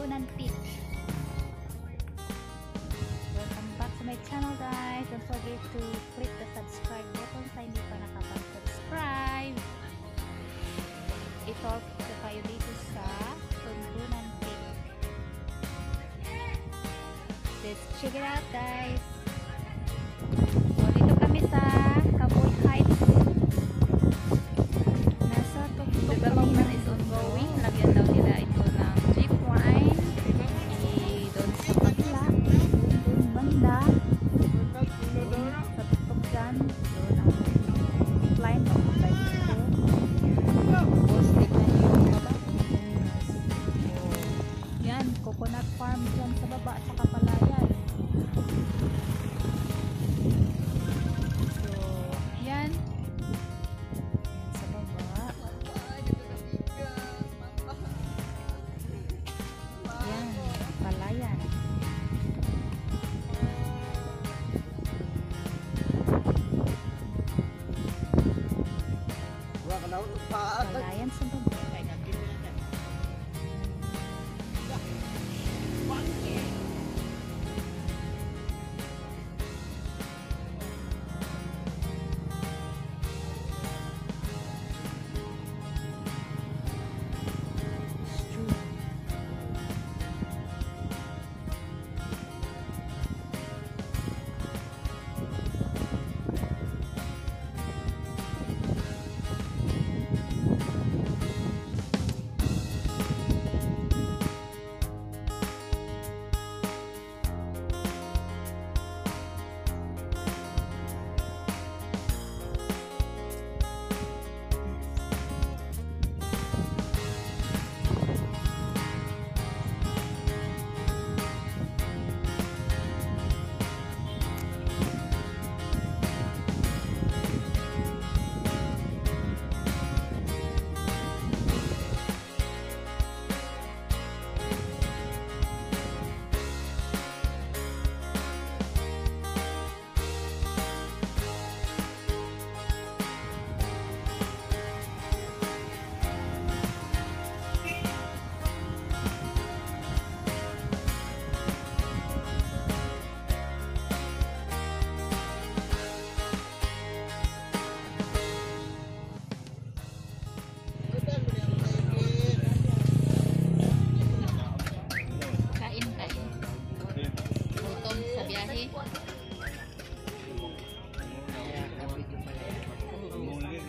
Sugtunan Peak. Welcome back to my channel guys. Don't forget to click the subscribe button sa hindi pa nakapag-subscribe. I-talk ko kayo dito sa Sugtunan Peak. Let's check it out guys. So, dito kami sa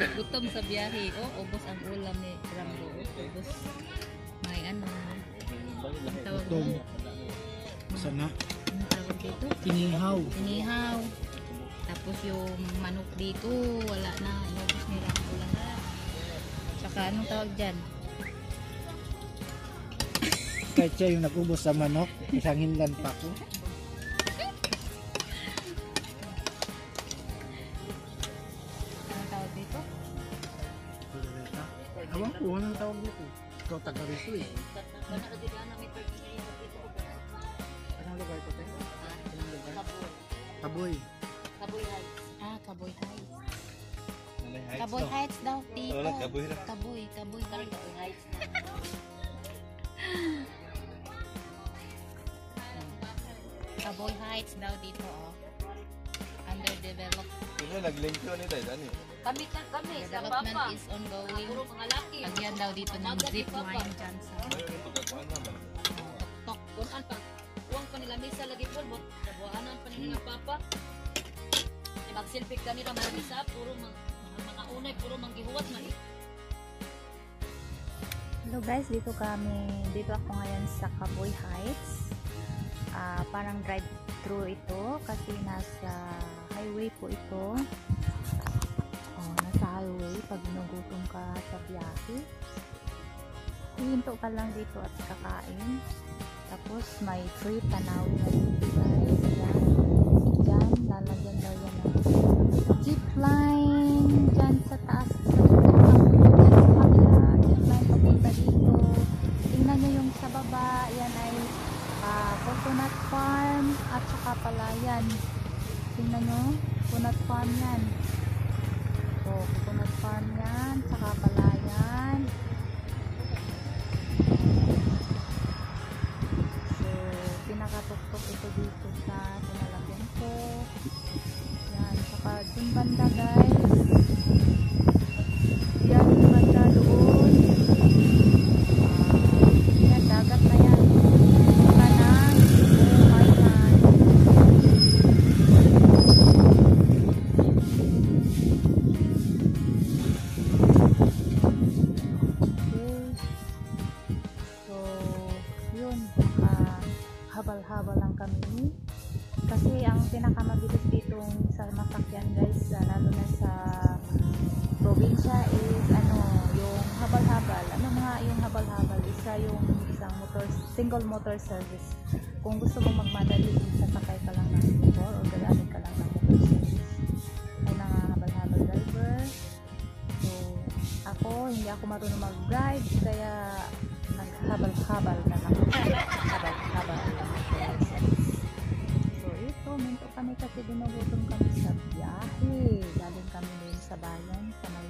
Gutom sa biyahe. Oh, ubos ang ulam ni Rambo. Ubos. May ano. Ang tawag Gutom. Sana. Ang tawag dito? Inihaw. Inihaw. Tapos yung manok dito, wala na. Inubos nila ang ulam. Tsaka anong tawag dyan? Kahit siya yung nag-ubos sa manok, isang hinlan pa ko. Ko, anong tawag dito? Ikaw taga rito eh. Anong lugar ko tayo? Anong lugar? Kaboy. Ah, Kaboy Heights. Kaboy Heights daw dito. Wala, Kaboy ra. Kaboy, Kaboy Heights. Kaboy Heights. Kaboy Heights daw dito, oh. Underdeveloped. Ano nag-link yun eh, Dani? Kami ka kami sa Development papa. is ongoing. Puro mga laki. Lagyan daw dito ng zip line dyan sa Ano tok. Kunan pa. Uwang pa nila misa lagi po mo. Kabuanan pa nila papa. Ay magsilpik kanila marami sa puro mga, mga unay puro manggihuwat man. eh. Hello guys, dito kami, dito ako ngayon sa Cowboy Heights. Ah, parang drive-thru ito kasi nasa highway po ito. Pag nagutom ka sa biyahe. Hihinto ka lang dito at kakain. Tapos may free tanawin na dito guys. Yan. Yan, lalagyan daw yan jeep line dyan sa taas. Sa dyan. Yan ah, coconut farm at saka palayan. Tingnan nyo, coconut farm yan. Yung isang motor, single motor service. Kung gusto mong magmadali, sasakay ka lang ng motor o gagamit ka lang ng motor service. May mga habal-habal driver. So, ako, hindi ako marunong mag-drive, kaya naghabal-habal na lang. Habal-habal lang. So, ito, minto kami kasi ginugutom kami sa biyahe. Galing kami din sa bayan, sa may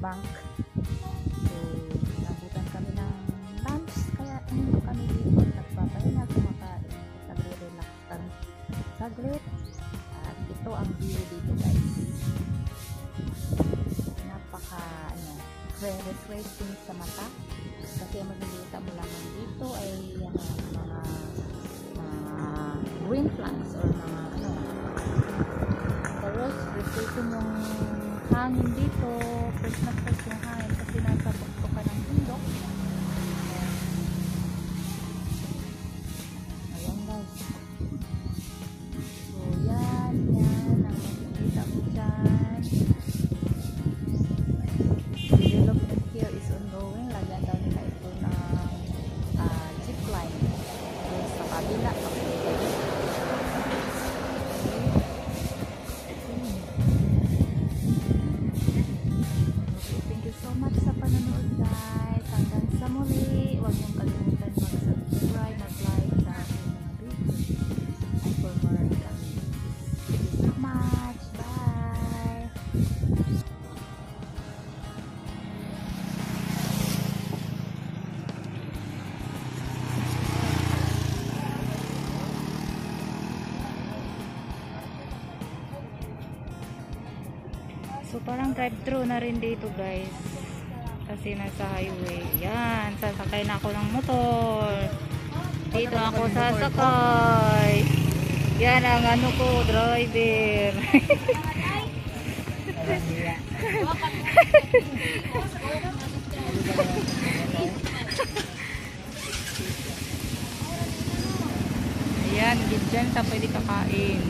bank. Kami. Nagpapahinga, kumakain. Nagre-relax kami. Saglit. At ito ang view dito guys napaka ano, refreshing sa mata kasi ang makikita mo lamang dito ay ano, mga mga green plants or mga ano tapos refreshing yung hangin dito fresh na fresh yung hangin kasi nasa parang drive-thru na rin dito guys. Kasi nasa highway. Yan, sasakay na ako ng motor. Dito ako sasakay. Yan ang ano ko, driver. Ayan, dyan sa pwede kakain.